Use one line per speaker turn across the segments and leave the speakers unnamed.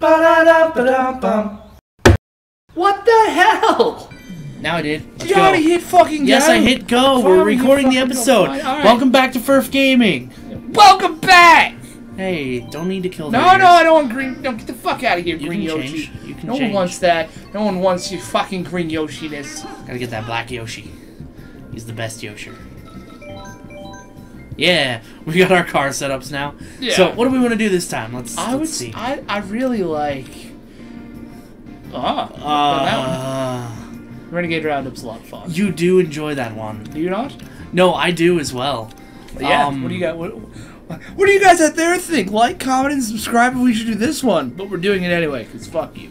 Ba-da-da-ba-dum-bum. What the hell?
Now I did. Let's
Did you
go.
already hit fucking
Yes,
go?
I hit go.
Fine,
We're recording the episode.
Fine, all right.
Welcome back to Pherf Gaming.
Welcome back!
Hey, don't need to kill.
No,
Raiders.
no, I don't want green. Don't get the fuck out of here,
You
Green
can
Yoshi.
You can
no one wants that. No one wants your fucking Green Yoshiness.
Gotta get that black Yoshi. He's the best Yoshi. Yeah, we got our car setups now.
Yeah.
So what do we want to do this time? Let's,
I
let's
would.
see.
I. I really like. Ah, that one.
uh,
Renegade Roundup's a lot of fun.
you do enjoy that one.
Do you not?
No, I do as well.
Yeah.
Um,
what do you got? What, what do you guys out there think? Like, comment, and subscribe if we should do this one. But we're doing it anyway, because fuck you.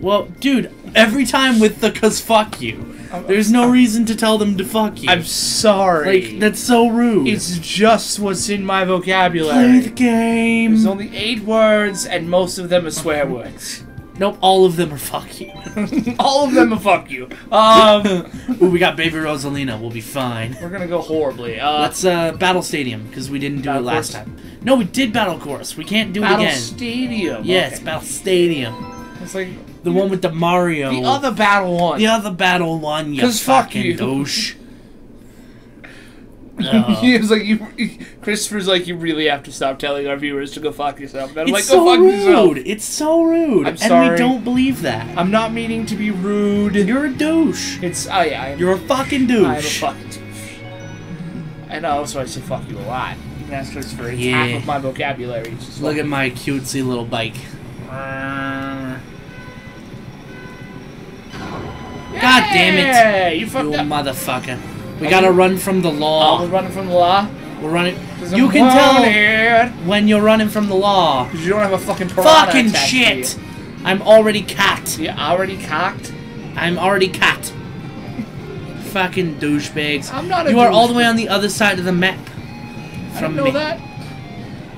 Well, dude, every time with the cause fuck you. There's no reason to tell them to fuck you.
I'm sorry.
like that's so rude.
it's just what's in my vocabulary.
Play the game.
There's only eight words, and most of them are swear words.
Nope, all of them are fuck you.
All of them are fuck you. Um,
Ooh, we got Baby Rosalina. We'll be fine.
we're gonna go horribly. Uh,
Let's uh Battle Stadium because we didn't do it last
Course?
time. No, we did Battle Course. We can't do
Battle
it again.
Battle Stadium.
yes,
okay.
Battle Stadium.
It's like
The one with the Mario.
the other battle one.
The other battle one. You
'Cause fuck
fucking
you.
douche. Uh,
he was like, you, Christopher's like, you really have to stop telling our viewers to go fuck yourself. And I'm
it's
like,
so
go fuck
rude.
yourself.
It's so rude.
I'm
and
sorry.
we don't believe that.
I'm not meaning to be rude.
You're a douche.
It's oh yeah, I am,
You're a fucking douche.
I am a fucking douche. And also, I say fuck you a lot. And that's Christopher. It's
Yeah.
half of my vocabulary.
Look
fuck
at my cutesy little bike.
Uh,
God damn it.
Yeah, you
You
up.
motherfucker. We gotta run from the
Oh, we're
law.
running from the law.
We're running. You
I'm
can tell when you're running from the law.
'Cause you don't have a fucking
Fucking shit! I'm already cat.
You already cocked.
I'm already cat. Fucking douchebags.
I'm not a
You are all the way on the other side of the map.
I
From
didn't know
me.
that.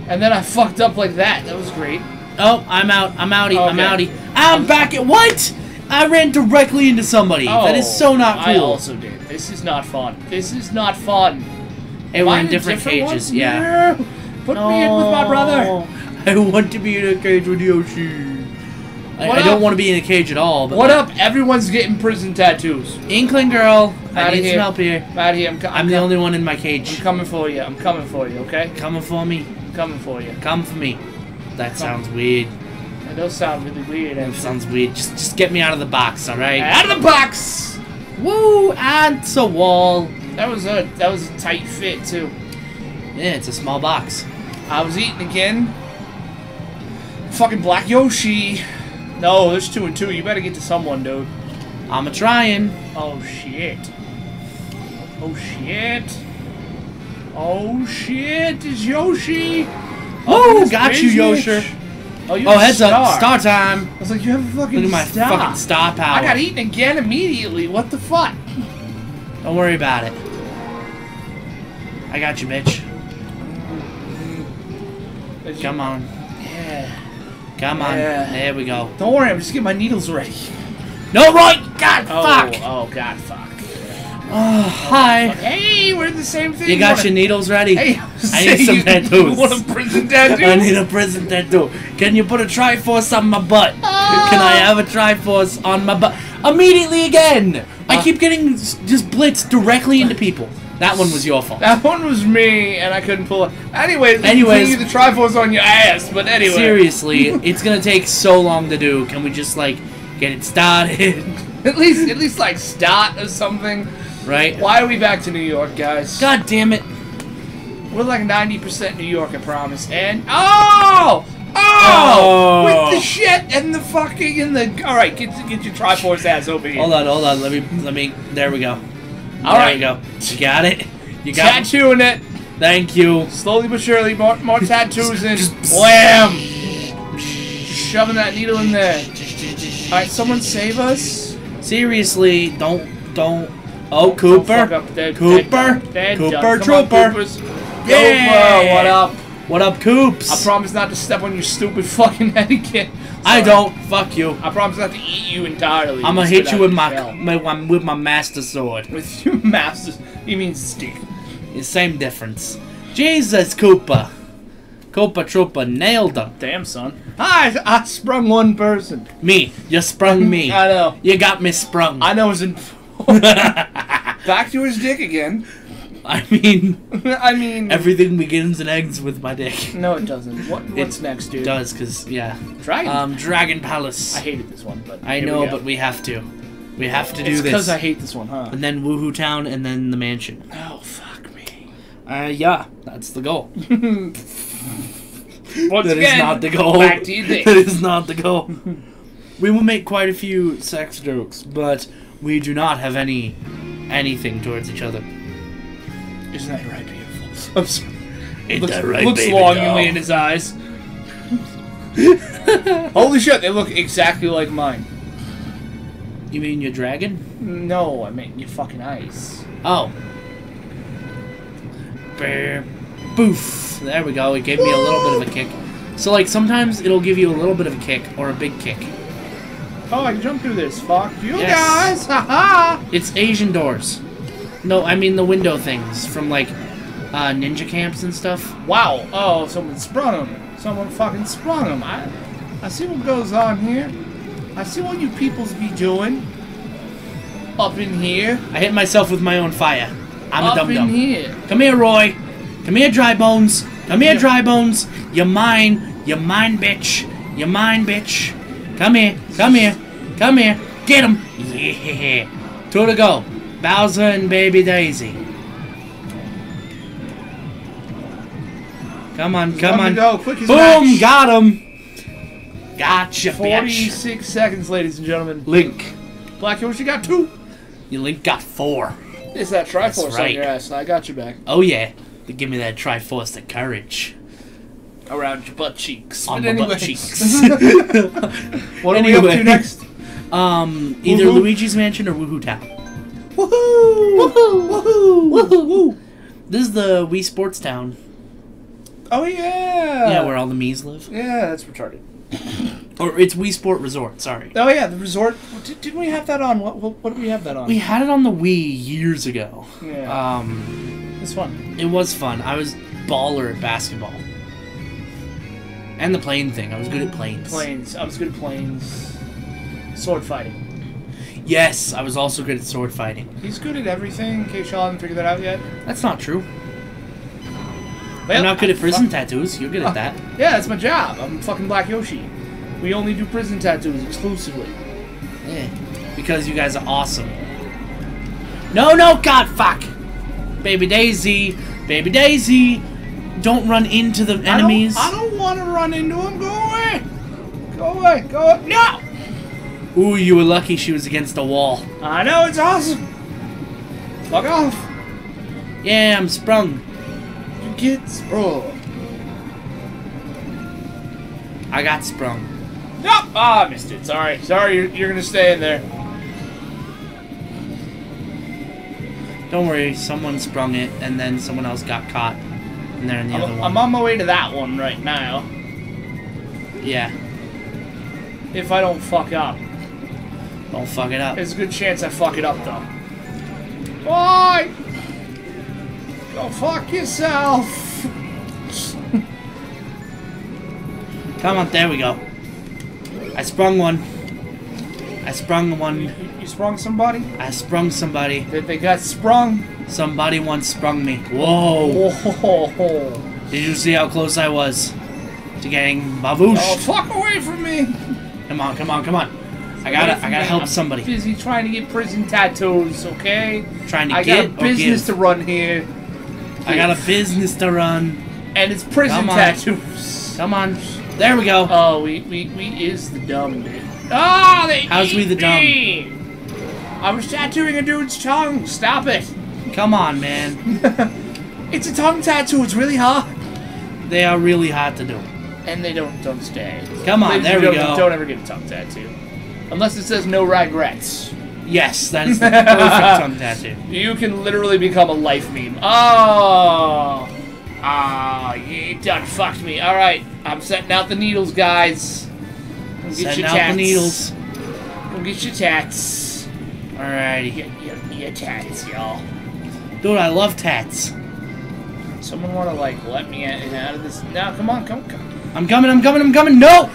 And then I fucked up like that. That was great.
Oh, I'm out. I'm outie. I'm
Okay.
outie. I'm back at what? I ran directly into somebody. that is so not
oh,
cool.
I also did. This is not fun. This is not fun. Am
we're in different
different
cages.
one?
Yeah.
No. Put me in with my brother.
I want to be in a cage with Yoshi. I, I don't want to be in a cage at all. But
What
like,
up? Everyone's getting prison tattoos.
Inkling girl? I need
here.
some help here.
Out here, I'm, co-
I'm the only one in my cage.
I'm coming for you. I'm coming for you. Okay?
Coming for me.
I'm coming for you.
Come for me. That sounds weird.
Does sound really weird.
That sounds weird. Just just get me out of the box, alright?
Out of the box.
Woo! And it's a wall.
That was a that was a tight fit too.
Yeah, it's a small box.
I was eating again. Fucking Black Yoshi. No, there's two and two. You better get to someone, dude.
I'm a trying.
Oh shit. Oh shit. Oh shit, is Yoshi.
Oh, got you. Yoshi.
Oh, you
Oh, heads
star.
up. Star time.
I was like, you have a fucking
Look at my
star.
fucking star power.
I got eaten again immediately. What the fuck?
Don't worry about it. I got you, bitch. Come on.
Yeah.
Come on.
Yeah.
There we go.
Don't worry, I'm just getting my needles ready.
No, right! God,
Oh,
fuck!
oh god, fuck.
Oh, hi.
Hey, we're the same thing.
You got
wanna-
your needles ready?
Hey,
I need some
you,
tattoos.
You want a prison tattoo?
I need a prison tattoo. Can you put a Triforce on my butt?
Ah.
Can I have a Triforce on my butt? Immediately again! I
Uh.
keep getting just blitzed directly into people. That one was your fault.
That one was me, and I couldn't pull it. Anyways,
Anyways.
you the Triforce on your ass. But anyway,
Seriously, it's gonna take so long to do. Can we just, like, get it started?
at least, at least like start or something.
Right?
Why are we back to New York, guys?
God damn it.
We're like 90% New York, I promise. And oh, oh,
Oh.
with the shit and the fucking and the. All right, get get your Triforce ass over here.
Hold on, hold on. Let me, let me. There we go.
All
there
right.
we go. You got it. You got it.
Tattooing it
Thank you.
slowly but surely. More more tattoos
and
Wham! Shoving that needle in there. All right, someone save us.
Seriously, don't, don't. Oh, Cooper. Cooper. Cooper.
On,
Trooper. Yeah.
Cooper, what up?
What up, Coops?
I promise not to step on your stupid fucking head again.
I don't. Fuck you.
I promise not to eat you entirely.
I'm gonna hit you with my, my, my with my master sword.
With your master? you mean stick.
The same difference. Jesus, Cooper. Copa Tropa nailed them.
Damn, son. I, I sprung one person.
Me, you sprung me.
I know.
You got me sprung.
I know it's in. Back to his dick again.
I mean,
I mean.
everything begins and ends with my dick.
No, it doesn't. What, what's next, dude?
Does cause yeah.
Dragon.
Um, Dragon Palace.
I hated this one, but
I
here we
know, but we have to. We have to do
it's
this.
because I hate this one, huh?
and then Wuhu Town, and then the mansion.
Oh fuck me.
Uh, yeah, that's the goal.
Once
That is
again,
not the goal.
Back to your dick.
that is not the goal. We will make quite a few sex jokes, but we do not have any anything towards each other.
Isn't that right, beautiful? I'm sorry.
Ain't
looks
that right,
looks
baby
longingly
doll?
in his eyes. Holy shit, they look exactly like mine.
You mean your dragon?
No, I mean your fucking eyes.
Oh. Brr. Boof. There we go. It gave me a little bit of a kick. So, like, sometimes it'll give you a little bit of a kick or a big kick.
Oh, I can jump through this. Fuck you
Yes.
guys! Haha!
It's Asian doors. No, I mean the window things from, like, uh, ninja camps and stuff.
Wow. Oh, someone sprung him. Someone fucking sprung him. I, I see what goes on here. I see what you peoples be doing. Up in here.
I hit myself with my own fire. I'm a
Up
dum
in
dum.
here.
Come here, Roy. Come here, Dry Bones. Come here. Dry Bones. You're mine. You're mine, bitch. You're mine, bitch. Come here. Come here. Come here. Get him. Yeah. Two to go. Bowser and Baby Daisy. Come on, come on.
go. Quick
Boom!
match.
Got him. Gotcha, bitch.
46 seconds, ladies and gentlemen.
Link.
Black Yoshi got two.
You Link got four.
It's that Triforce on
right.
your ass. I got you back.
Oh yeah. Give me that Triforce of courage.
Around your butt cheeks.
On
But
my butt
anyways.
cheeks.
What are we up to
Anyway.
next?
Um, either
Woohoo.
Luigi's Mansion or Wuhu Town.
Woohoo! Woohoo! Woohoo!
This is the Wii Sports Town.
Oh yeah.
yeah, where all the Mii's live.
Yeah, that's retarded.
Or it's Wii Sport Resort. Sorry.
Oh yeah, the resort. Did, didn't we have that on? What, what what did we have that on?
We had it on the Wii years ago.
Yeah.
Um,
it's fun.
it was fun. I was baller at basketball. And the plane thing. I was good at planes.
Planes. I was good at planes. Sword fighting.
Yes, I was also good at sword fighting.
He's good at everything. In case y'all haven't figured that out yet.
That's not true.
Well,
I'm not good at prison
fuck-
tattoos. You're good at oh, that.
Yeah, that's my job. I'm fucking Black Yoshi. We only do prison tattoos exclusively.
Yeah. Because you guys are awesome. No, no, God, fuck! Baby Daisy, Baby Daisy, don't run into the enemies.
I don't, I don't want to run into him. Go away. Go away. Go away. No.
Ooh, you were lucky she was against the wall.
I know it's awesome. Fuck off.
Yeah, I'm sprung.
You get sprung.
I got sprung.
Nope. Ah, I missed it. Sorry. Sorry. You're, you're gonna stay in there.
Don't worry, someone sprung it, and then someone else got caught. And they're in the
I'm,
one.
I'm on my way to that one right now.
yeah,
If I don't fuck up,
don't fuck it up.
there's a good chance I fuck it up though. Why? Go fuck yourself.
Come on, there we go. I sprung one. I sprung one.
You, sprung somebody?
I sprung somebody.
That they got sprung?
Somebody once sprung me. Whoa!
Oh,
Did you see how close I was to getting baboosh?
oh, fuck away from me!
Come on, come on, come on. I gotta, I gotta help
I'm
somebody.
Busy trying to get prison tattoos, okay?
Trying to
I
get
got a business
give.
to run here,
I got a business to run.
and it's prison
Come
tattoos.
Come on. There we go.
Oh, we, we, we is the dumb dude. Ah, they
How's we the dumb?
me. I was tattooing a dude's tongue. Stop it.
Come on, man.
It's a tongue tattoo. It's really hard.
They are really hard to do.
And they don't don't stay.
Come on,
Ladies
there we
gentlemen,
go.
Don't ever get a tongue tattoo. Unless it says no regrets.
Yes, that is the perfect tongue tattoo.
You can literally become a life meme. Oh! Ah, you done fucked me. Alright, I'm setting out the needles, guys. Come get
Setting
your
out the needles.
Come get your tats.
Alrighty.
Your, your, your tats, y'all.
Dude, I love tats.
Someone want to like let me out, out of this? Now, come on, come, come.
I'm coming, I'm coming, I'm coming. No!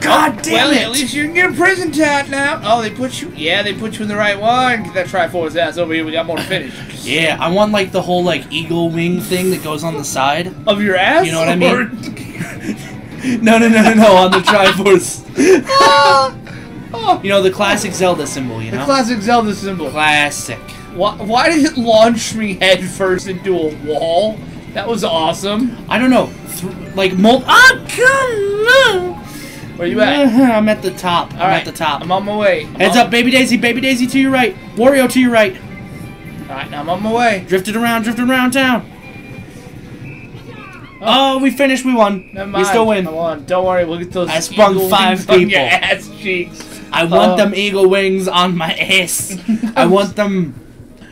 God damn
well,
it!
at least you can get a prison tat now. Oh, they put you. Yeah, they put you in the right one. Get that Triforce ass over here. We got more to finish.
Yeah, I want like the whole like eagle wing thing that goes on the side.
Of your ass.
You know what I mean? No, no, no, no, no, on the Triforce.
Oh,
You know, the classic Zelda symbol, you know?
the classic Zelda symbol.
Classic.
Why, why did it launch me headfirst into a wall? That was awesome.
I don't know. Th- like, mul- Ah, come on!
Where you at?
I'm at the top. I'm
All right,
at the top.
I'm on my way. I'm
Heads up, Baby Daisy, Baby Daisy to your right. Wario to your right.
All right, now I'm on my way.
Drifted around, drifted around town. Oh, we finished. We won.
Never
We still win.
Come on, don't worry. we'll get those.
I sprung five
on your
people.
ass cheeks.
I oh. want
Oh.
them eagle wings on my ass. I want them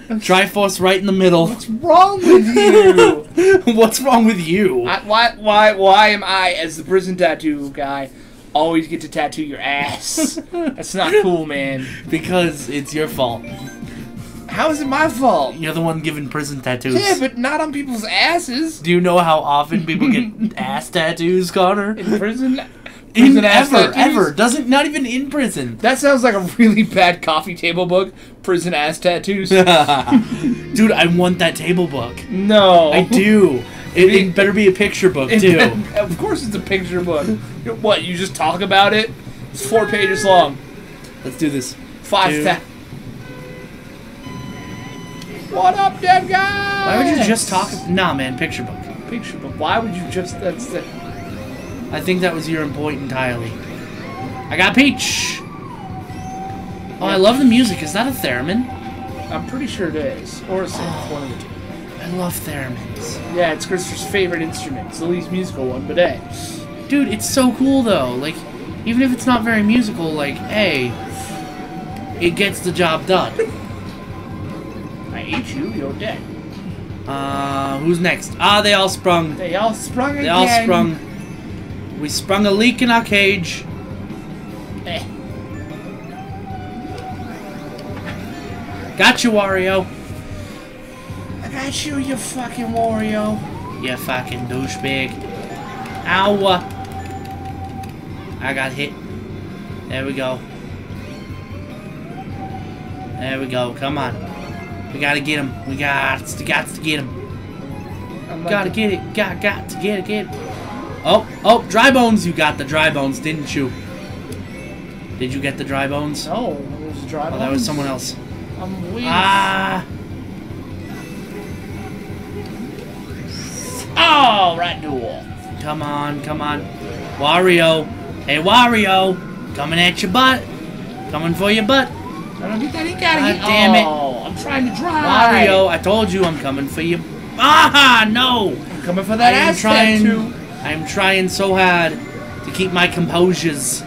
Triforce right in the middle.
What's wrong with you?
What's wrong with you?
I, why, why, why am I, as the prison tattoo guy, always get to tattoo your ass? That's not cool, man.
Because it's your fault.
How is it my fault?
You're the one giving prison tattoos.
Yeah, but not on people's asses.
Do you know how often people get ass tattoos, Connor?
In prison.
In ever,
tattoos?
ever. Doesn't not even in prison.
That sounds like a really bad coffee table book. Prison ass tattoos.
Dude, I want that table book.
no,
I do. It, it better be a picture book
It-
too.
of course, it's a picture book. What? You just talk about it? It's four pages long.
Let's do this.
Five.
Dude.
Ta- what up, dead guy?
Why would you just talk? Nah, man, picture book.
picture book? Why would you just? That's the.
I think that was your point entirely. I got Peach. Oh, I love the music. Is that a theremin?
I'm pretty sure it is, or a synth, one of the two.
I love theremins.
Yeah, it's Christopher's favorite instrument. It's the least musical one, but hey.
Dude, it's so cool though. Like, even if it's not very musical, like, hey, it gets the job done.
I hate you. You're dead.
Uh, who's next? Ah, they all sprung.
They all sprung again.
They all sprung. We sprung a leak in our cage.
Eh.
Got you, Wario.
I got you, you fucking Wario.
You fucking douchebag. Ow. I got hit. There we go. There we go. Come on. We gotta get him. We got to, got to get him. Gotta get it. Got, got to get it. Get it. Oh, oh, dry bones. You got the dry bones, didn't you? Did you get the dry bones?
No, it was dry
Oh, that was someone else.
I'm weak.
Ah.
Oh, right wall.
Come on, come on. Wario. Hey, Wario. Coming at your butt. Coming for your butt.
I don't get that ink out of
God
here.
damn it.
Oh, I'm trying to drive.
Wario, I told you I'm coming for you. Ah, no.
I'm coming for that
I
ass
trying.
tattoo.
I am trying so hard to keep my composures.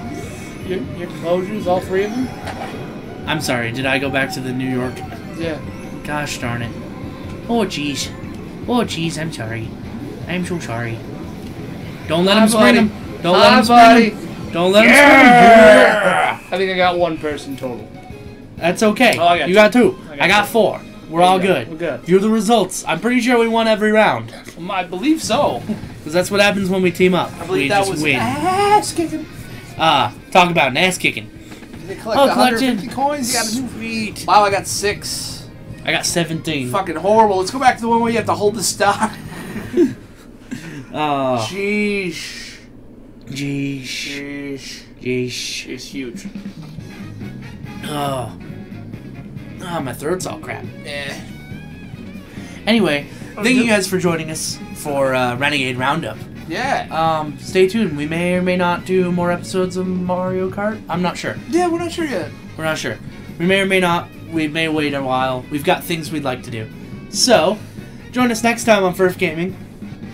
Your, your closures, all three of them?
I'm sorry. Did I go back to the New York?
Yeah.
Gosh darn it. Oh, jeez. Oh, jeez. I'm sorry. I'm so sorry. Don't let
Hi,
him spring him. Don't
Hi,
let him spring him. Don't let him
Yeah. I think I got one person total.
That's okay.
Oh, I got
you
two.
got two.
I
I
got
got,
two.
four. We're all
go.
good.
We're good.
View the results. I'm pretty sure we won every round.
Um, I believe so.
Because that's what happens when we team up.
I believe
we
that
just
was
win.
ass kicking.
Ah, talk about an ass kicking.
They collect
Oh,
150
collected.
coins. You got a new feet. Wow, I got six.
I got 17.
Fucking horrible. Let's go back to the one where you have to hold the star.
Oh,
Sheesh.
jeez.
Sheesh.
Jeez.
It's huge.
Oh. Oh, my throat's all crap.
Eh.
Anyway, thank you guys for joining us for uh, Renegade Roundup.
Yeah.
Um, stay tuned. We may or may not do more episodes of Mario Kart. I'm not sure.
Yeah, we're not sure yet.
We're not sure. We may or may not. We may wait a while. We've got things we'd like to do. So, join us next time on Pherf Gaming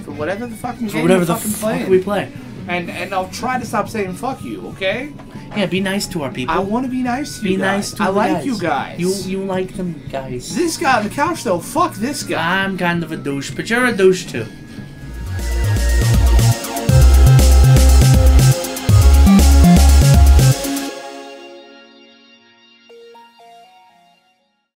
For whatever the fucking
for
game
whatever
we're
the fuck
playing.
we play.
And and I'll try to stop saying fuck you, okay?
Yeah, be nice to our people.
I want to be nice to
be
you guys.
nice to
I like
guys.
you guys.
You you like them guys.
This guy on the couch though, fuck this guy.
I'm kind of a douche, but you're a douche too.